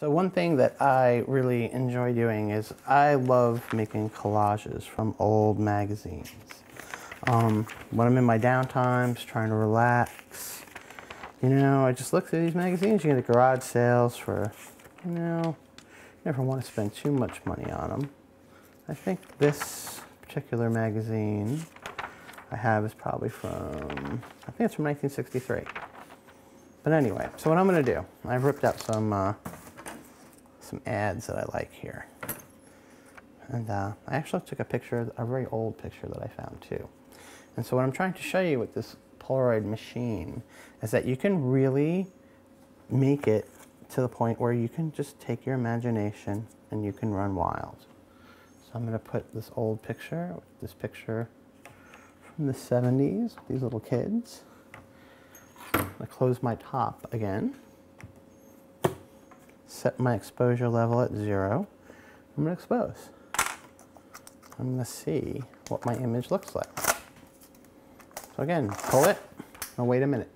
So one thing that I really enjoy doing is I love making collages from old magazines. Um, when I'm in my downtimes, trying to relax, you know, I just look through these magazines. You get at garage sales for, you know, you never want to spend too much money on them. I think this particular magazine I have is probably from, I think it's from 1963. But anyway, so what I'm going to do, I've ripped out some uh, some ads that I like here. And uh, I actually took a picture, a very old picture that I found too. And so what I'm trying to show you with this Polaroid machine is that you can really make it to the point where you can just take your imagination and you can run wild. So I'm going to put this old picture, this picture from the 70s, these little kids. I close my top again set my exposure level at zero. I'm to expose. I'm to see what my image looks like. So again, pull it and wait a minute.